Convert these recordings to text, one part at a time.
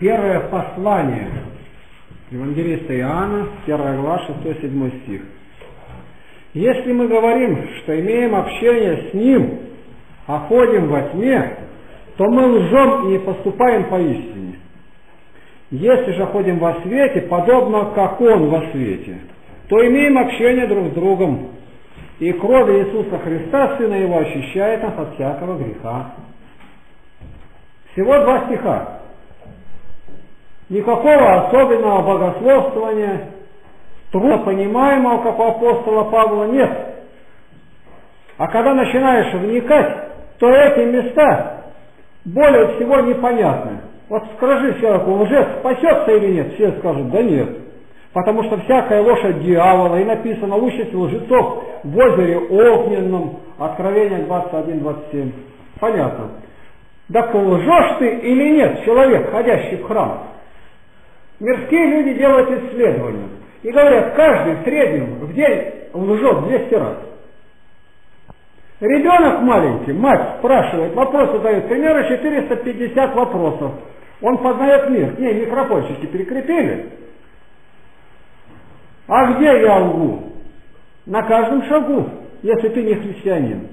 первое послание Евангелиста Иоанна, 1 глава, 6-7 стих. Если мы говорим, что имеем общение с Ним, а ходим во тьме, то мы лжем и не поступаем поистине. Если же ходим во свете, подобно как Он во свете, то имеем общение друг с другом, и кровь Иисуса Христа, Сына Его, очищает нас от всякого греха. Всего два стиха. Никакого особенного богословствования, трудно понимаемого, как у апостола Павла, нет. А когда начинаешь вникать, то эти места более всего непонятны. Вот скажи человеку, лжец спасется или нет? Все скажут, да нет. Потому что всякая от дьявола, и написано, участь лжецов в озере огненном, Откровение 21-27. Понятно. Так лжешь ты или нет, человек, ходящий в храм? Мирские люди делают исследования. И говорят, каждый в среднем в день лжет 200 раз. Ребенок маленький, мать спрашивает, вопросы дает, примерно 450 вопросов. Он познает мир. К ней микрофончики прикрепили. А где я лгу? На каждом шагу, если ты не христианин.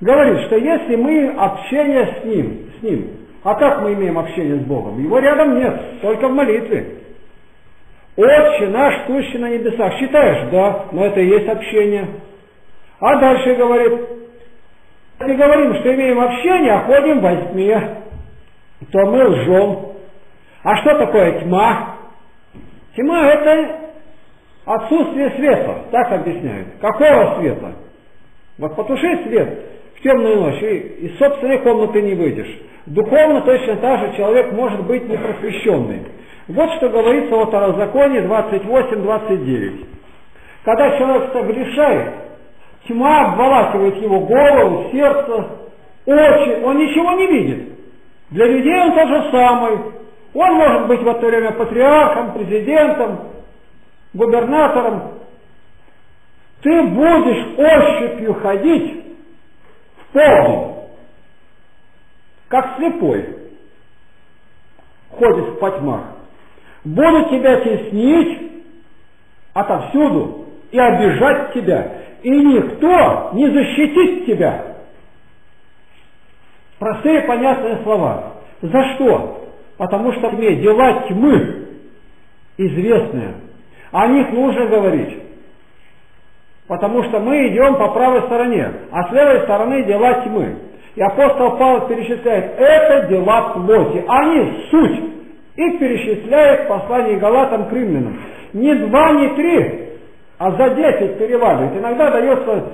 Говорит, что если мы общение с ним, с ним, а как мы имеем общение с Богом? Его рядом нет, только в молитве. Отче наш, сущий на небесах. Считаешь? Да, но это и есть общение. А дальше говорит, если говорим, что имеем общение, а ходим во тьме, то мы лжем. А что такое тьма? Тьма это отсутствие света, так объясняют. Какого света? Вот потуши свет в темную ночь, и из собственной комнаты не выйдешь. Духовно точно так же человек может быть непросвещенный. Вот что говорится вот о законе 28-29. Когда человек согрешает, тьма обволакивает его голову, сердце, очи, он ничего не видит. Для людей он тот же самый. Он может быть в это время патриархом, президентом, губернатором. Ты будешь ощупью ходить в полдень, как слепой, ходит в потьмах будут тебя теснить отовсюду и обижать тебя, и никто не защитит тебя. Простые понятные слова. За что? Потому что мне дела тьмы известные. О них нужно говорить. Потому что мы идем по правой стороне, а с левой стороны дела тьмы. И апостол Павел перечисляет, это дела плоти, они суть и перечисляет послание Галатам к римлянам. Не два, не три, а за десять переваливает. Иногда дается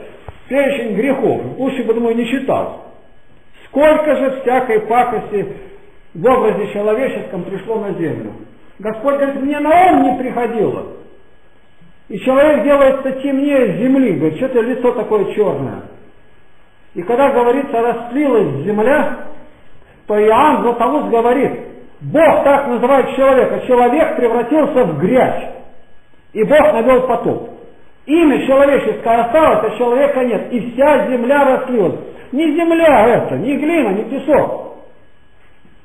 перечень грехов. Лучше бы, думаю, не читал. Сколько же всякой пакости в образе человеческом пришло на землю. Господь говорит, мне на ум не приходило. И человек делается темнее земли, говорит, что-то лицо такое черное. И когда говорится, расплилась земля, то Иоанн Златоуст говорит, Бог так называет человека. Человек превратился в грязь. И Бог навел потоп. Имя человеческое осталось, а человека нет. И вся земля расслилась. Не земля это, не глина, не песок.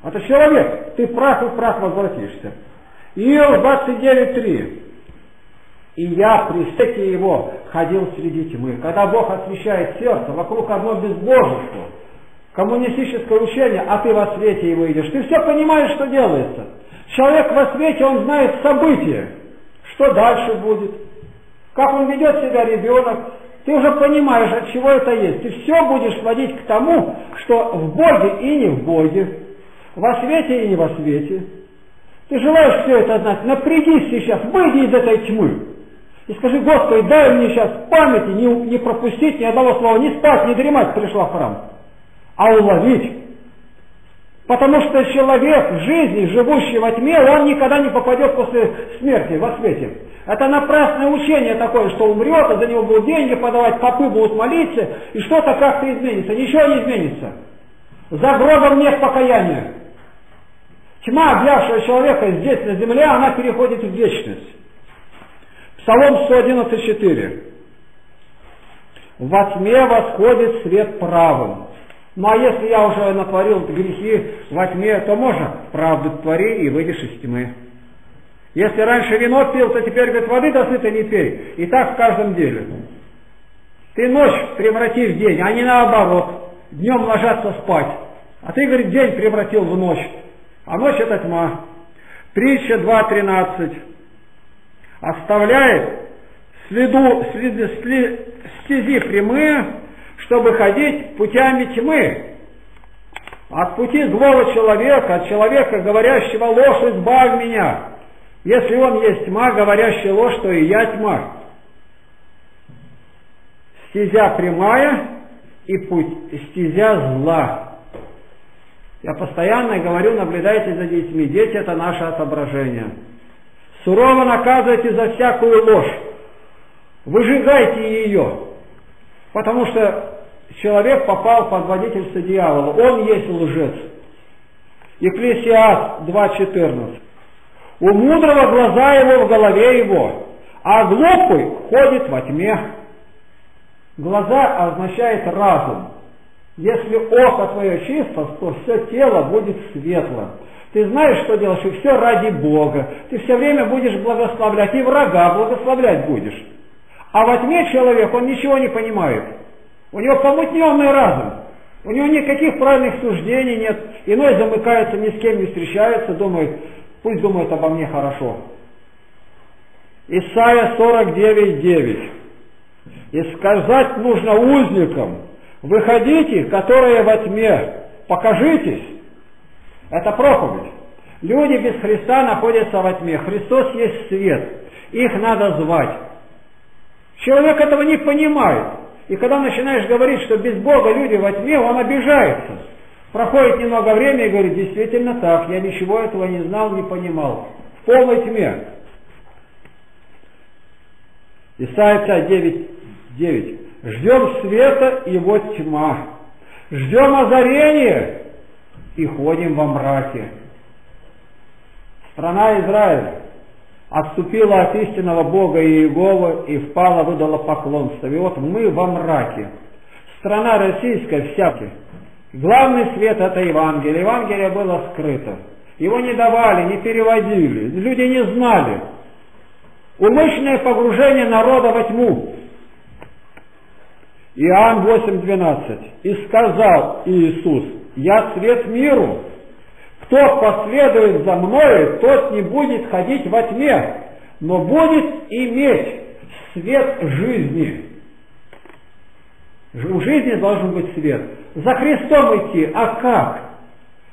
Это человек. Ты прах и прах возвратишься. Иов 29.3. И я при свете его ходил среди тьмы. Когда Бог освещает сердце, вокруг одно безбожество – коммунистическое учение, а ты во свете его идешь. Ты все понимаешь, что делается. Человек во свете, он знает события, что дальше будет, как он ведет себя ребенок. Ты уже понимаешь, от чего это есть. Ты все будешь сводить к тому, что в Боге и не в Боге, во свете и не во свете. Ты желаешь все это знать, напрягись сейчас, выйди из этой тьмы. И скажи, Господи, дай мне сейчас памяти не, не пропустить ни одного слова, не спать, не дремать пришла в храм а уловить. Потому что человек в жизни, живущий во тьме, он никогда не попадет после смерти во свете. Это напрасное учение такое, что умрет, а за него будут деньги подавать, попы будут молиться, и что-то как-то изменится. Ничего не изменится. За гробом нет покаяния. Тьма, объявшая человека здесь, на земле, она переходит в вечность. Псалом 111.4. Во тьме восходит свет правым. Ну а если я уже натворил грехи, во тьме, то можно правду твори и выйдешь из тьмы. Если раньше вино пил, то теперь, говорит, воды до сыта не пей. И так в каждом деле. Ты ночь преврати в день, а не наоборот. Днем ложатся спать. А ты, говорит, день превратил в ночь. А ночь это тьма. Притча 2.13. Оставляет следу, след, след, стези прямые, чтобы ходить путями тьмы. От пути злого человека, от человека, говорящего ложь, избавь меня. Если он есть тьма, говорящая ложь, то и я тьма. Стезя прямая и путь, стезя зла. Я постоянно говорю, наблюдайте за детьми. Дети это наше отображение. Сурово наказывайте за всякую ложь. Выжигайте ее. Потому что человек попал под водительство дьявола. Он есть лжец. Екклесиаст 2.14. У мудрого глаза его в голове его, а глупый ходит во тьме. Глаза означает разум. Если око твое чисто, то все тело будет светло. Ты знаешь, что делаешь, и все ради Бога. Ты все время будешь благословлять, и врага благословлять будешь. А во тьме человек, он ничего не понимает. У него помутненный разум. У него никаких правильных суждений нет. Иной замыкается, ни с кем не встречается, думает, пусть думает обо мне хорошо. Исайя 49.9. И сказать нужно узникам, выходите, которые во тьме, покажитесь. Это проповедь. Люди без Христа находятся во тьме. Христос есть свет. Их надо звать. Человек этого не понимает. И когда начинаешь говорить, что без Бога люди во тьме, он обижается. Проходит немного времени и говорит, действительно так, я ничего этого не знал, не понимал. В полной тьме. Исайя 9, 9. Ждем света, и вот тьма. Ждем озарения, и ходим во мраке. Страна Израиль отступила от истинного Бога и Иеговы и впала, выдала поклонство. И вот мы во мраке. Страна российская всяких. Главный свет это Евангелие. Евангелие было скрыто. Его не давали, не переводили. Люди не знали. Умышленное погружение народа во тьму. Иоанн 8.12. «И сказал Иисус, я свет миру, кто последует за мною, тот не будет ходить во тьме, но будет иметь свет жизни. В жизни должен быть свет. За Христом идти, а как?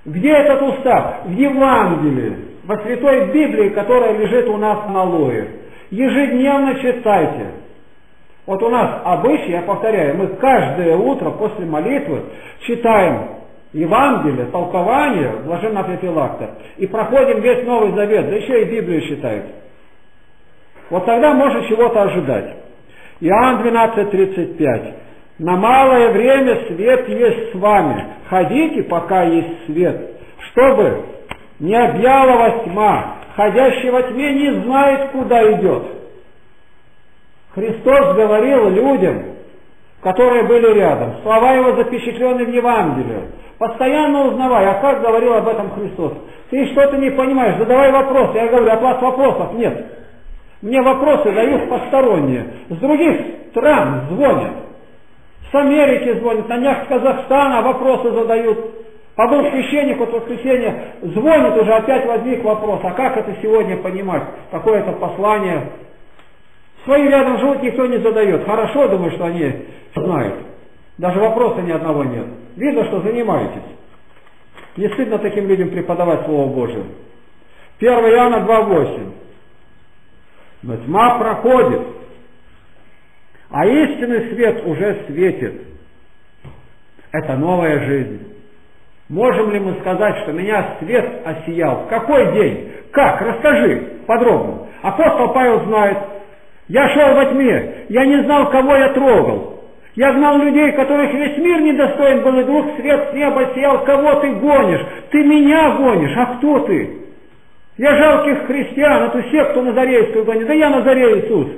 Где этот устав? В Евангелии, во Святой Библии, которая лежит у нас на лое. Ежедневно читайте. Вот у нас обычай, я повторяю, мы каждое утро после молитвы читаем Евангелие, толкование блаженного Феофилакта и проходим весь Новый Завет, да еще и Библию читают. Вот тогда можно чего-то ожидать. Иоанн 12.35. На малое время свет есть с вами. Ходите, пока есть свет, чтобы не объяла вас тьма. Ходящий во тьме не знает, куда идет. Христос говорил людям, которые были рядом. Слова его запечатлены в Евангелии. Постоянно узнавай, а как говорил об этом Христос. Ты что-то не понимаешь, задавай вопросы. Я говорю, от вас вопросов нет. Мне вопросы дают посторонние. С других стран звонят. С Америки звонят, на днях с Казахстана вопросы задают. Побыл священник вот воскресенье, звонит уже, опять возник вопрос, а как это сегодня понимать? Какое-то послание. Свои рядом живут никто не задает. Хорошо, думаю, что они знают. Даже вопроса ни одного нет. Видно, что занимаетесь. Не стыдно таким людям преподавать Слово Божие. 1 Иоанна 2.8. Но тьма проходит, а истинный свет уже светит. Это новая жизнь. Можем ли мы сказать, что меня свет осиял? В какой день? Как? Расскажи подробно. Апостол Павел знает. Я шел во тьме, я не знал, кого я трогал. Я знал людей, которых весь мир недостоин был, и вдруг свет с неба сиял. Кого ты гонишь? Ты меня гонишь. А кто ты? Я жалких христиан, эту секту назарейскую гоню. Да я Назарей Иисус.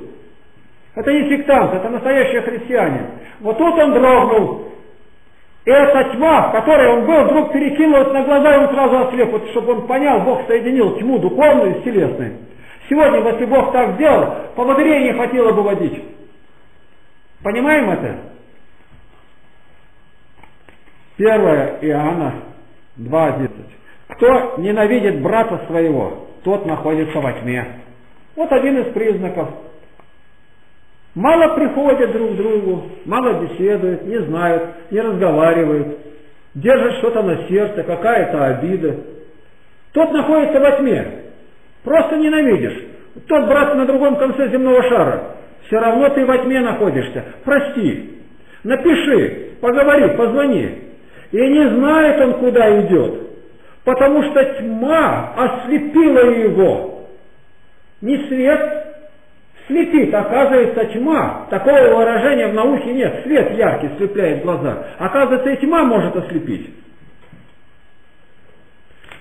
Это не сектант, это настоящие христиане. Вот тут он дрогнул. И эта тьма, в которой он был, вдруг перекинулась на глаза, и он сразу ослеп, вот, чтобы он понял, Бог соединил тьму духовную с телесной. Сегодня, если Бог так сделал, поводырей не хватило бы водить. Понимаем это? 1 Иоанна 2.11. Кто ненавидит брата своего, тот находится во тьме. Вот один из признаков. Мало приходят друг к другу, мало беседуют, не знают, не разговаривают, держат что-то на сердце, какая-то обида. Тот находится во тьме. Просто ненавидишь. Тот брат на другом конце земного шара. Все равно ты во тьме находишься. Прости. Напиши, поговори, позвони. И не знает он, куда идет. Потому что тьма ослепила его. Не свет слепит, оказывается тьма. Такого выражения в науке нет. Свет яркий слепляет глаза. Оказывается, и тьма может ослепить.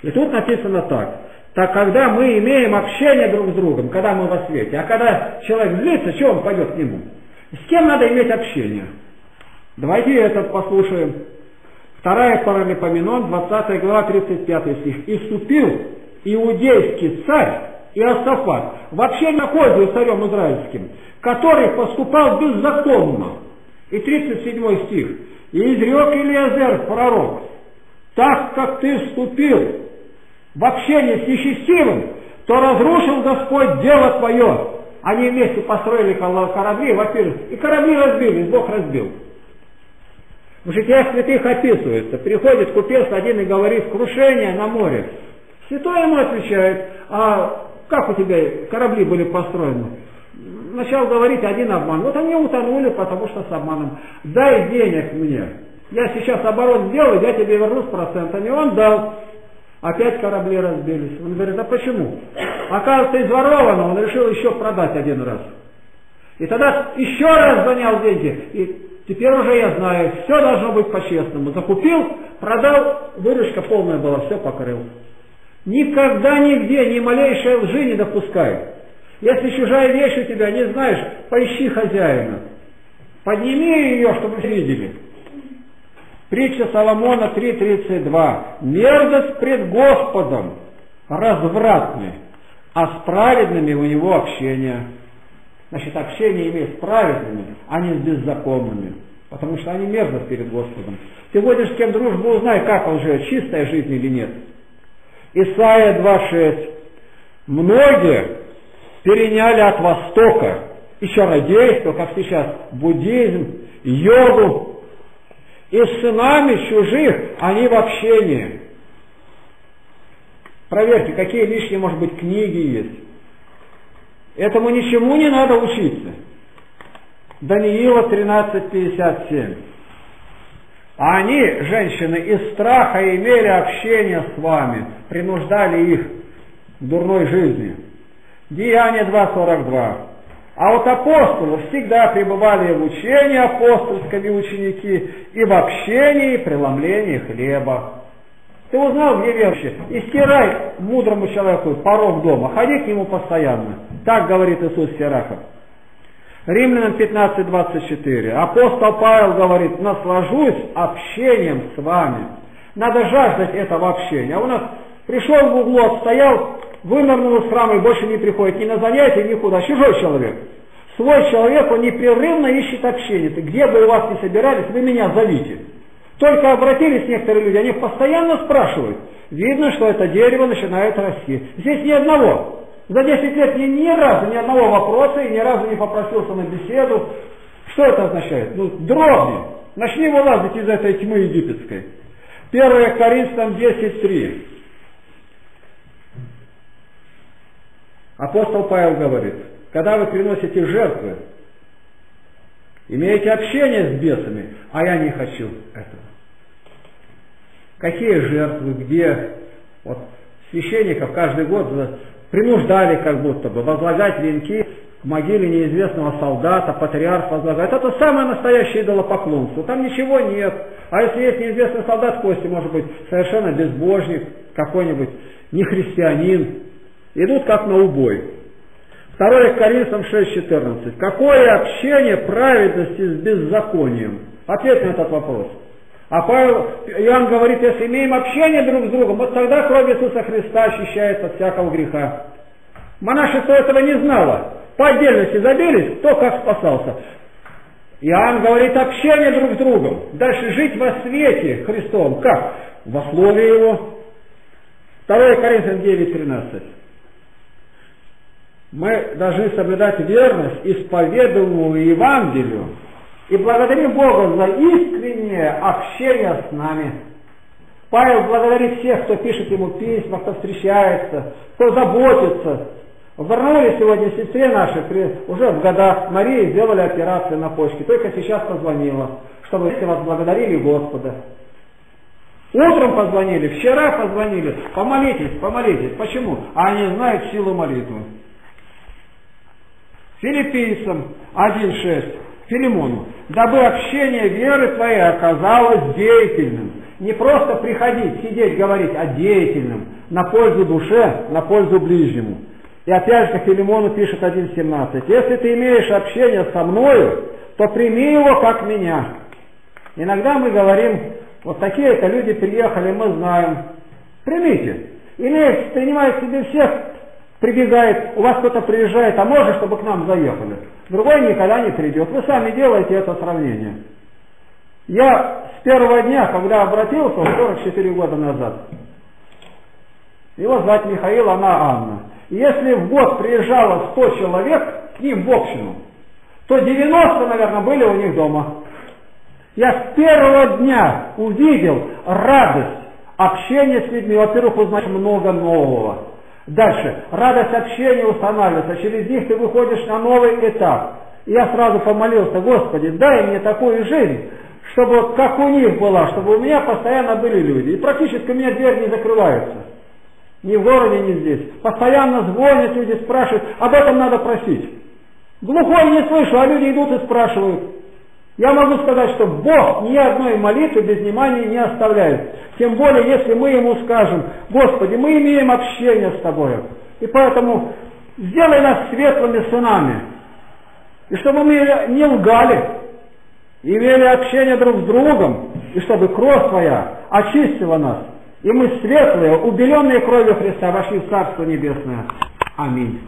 И тут написано так. Так когда мы имеем общение друг с другом, когда мы во свете, а когда человек злится, что он пойдет к нему? С кем надо иметь общение? Давайте этот послушаем. Вторая Паралипоменон, 20 глава, 35 стих. «И вступил иудейский царь Иосафат вообще на пользу царем израильским, который поступал беззаконно». И 37 стих. «И изрек Илиазер, пророк, так как ты вступил в общение с нечестивым, то разрушил Господь дело твое». Они вместе построили корабли, во-первых, и корабли разбились, Бог разбил. В житиях святых описывается, приходит купец один и говорит, крушение на море. Святой ему отвечает, а как у тебя корабли были построены? Начал говорить один обман. Вот они утонули, потому что с обманом. Дай денег мне. Я сейчас оборот сделаю, я тебе верну с процентами. Он дал. Опять корабли разбились. Он говорит, а почему? Оказывается, изворовано, он решил еще продать один раз. И тогда еще раз занял деньги. И Теперь уже я знаю, все должно быть по-честному. Закупил, продал, выручка полная была, все покрыл. Никогда нигде ни малейшей лжи не допускаю. Если чужая вещь у тебя, не знаешь, поищи хозяина. Подними ее, чтобы видели. Притча Соломона 3.32. Мерзость пред Господом развратны, а с праведными у него общение. Значит, общение имеет с праведными, а не с беззаконными. Потому что они мерзость перед Господом. Сегодня с кем дружбу узнай, как он живет, чистая жизнь или нет. Исайя 2.6. Многие переняли от Востока еще радейство, как сейчас, буддизм, йогу. И с сынами чужих они в общении. Проверьте, какие лишние, может быть, книги есть Этому ничему не надо учиться. Даниила 13.57. А они, женщины, из страха имели общение с вами, принуждали их к дурной жизни. Деяние 2.42. А вот апостолы всегда пребывали в учении апостольском и ученики, и в общении и преломлении хлеба. Ты узнал, где верующий? И стирай мудрому человеку порог дома, ходи к нему постоянно. Так говорит Иисус Сирахов. Римлянам 15.24. Апостол Павел говорит, наслажусь общением с вами. Надо жаждать этого общения. У нас пришел в углу, отстоял, вынырнул из храма и больше не приходит ни на занятия, никуда. Чужой человек. Свой человек, он непрерывно ищет общение. Где бы у вас ни собирались, вы меня зовите. Только обратились некоторые люди, они постоянно спрашивают. Видно, что это дерево начинает расти. Здесь ни одного. За 10 лет ни, ни разу ни одного вопроса и ни разу не попросился на беседу. Что это означает? Ну, дрогни. Начни вылазить из этой тьмы египетской. 1 Коринфянам 10.3. Апостол Павел говорит, когда вы приносите жертвы, имеете общение с бесами, а я не хочу этого. Какие жертвы, где? Вот священников каждый год принуждали как будто бы возлагать венки к могиле неизвестного солдата, патриарх возлагает. Это самое настоящее идолопоклонство. Там ничего нет. А если есть неизвестный солдат кости, может быть, совершенно безбожник, какой-нибудь не христианин, идут как на убой. 2 Коринфянам 6.14. Какое общение праведности с беззаконием? Ответ на этот вопрос. А Павел, Иоанн говорит, если имеем общение друг с другом, вот тогда кровь Иисуса Христа очищает от всякого греха. Монашество этого не знало. По отдельности забились, кто как спасался. Иоанн говорит общение друг с другом. Дальше жить во свете Христом. Как? Во слове Его. 2 Коринфянам 9.13. Мы должны соблюдать верность исповедуемому Евангелию и благодарим Бога за искреннее общение с нами. Павел благодарит всех, кто пишет ему письма, кто встречается, кто заботится. В Барнауле сегодня сестре нашей уже в годах Марии сделали операцию на почке. Только сейчас позвонила, чтобы все вас благодарили Господа. Утром позвонили, вчера позвонили. Помолитесь, помолитесь. Почему? А они знают силу молитвы. Филиппийцам 1.6. Филимону, дабы общение веры твоей оказалось деятельным. Не просто приходить, сидеть, говорить, а деятельным, на пользу душе, на пользу ближнему. И опять же Филимону пишет 1.17. Если ты имеешь общение со мною, то прими его как меня. Иногда мы говорим, вот такие-то люди приехали, мы знаем. Примите. Имеет, принимает себе всех, прибегает, у вас кто-то приезжает, а может, чтобы к нам заехали. Другой никогда не придет. Вы сами делаете это сравнение. Я с первого дня, когда обратился, 44 года назад, его звать Михаил, она Анна. Если в год приезжало 100 человек к ним в общину, то 90, наверное, были у них дома. Я с первого дня увидел радость общения с людьми. Во-первых, узнать много нового. Дальше. Радость общения устанавливается. Через них ты выходишь на новый этап. И я сразу помолился, Господи, дай мне такую жизнь, чтобы как у них была, чтобы у меня постоянно были люди. И практически у меня дверь не закрывается. Ни в городе, ни здесь. Постоянно звонят люди, спрашивают, об этом надо просить. Глухой не слышу, а люди идут и спрашивают. Я могу сказать, что Бог ни одной молитвы без внимания не оставляет. Тем более, если мы Ему скажем, Господи, мы имеем общение с Тобой. И поэтому сделай нас светлыми сынами. И чтобы мы не лгали, имели общение друг с другом, и чтобы кровь Твоя очистила нас. И мы светлые, убеленные кровью Христа, вошли в Царство Небесное. Аминь.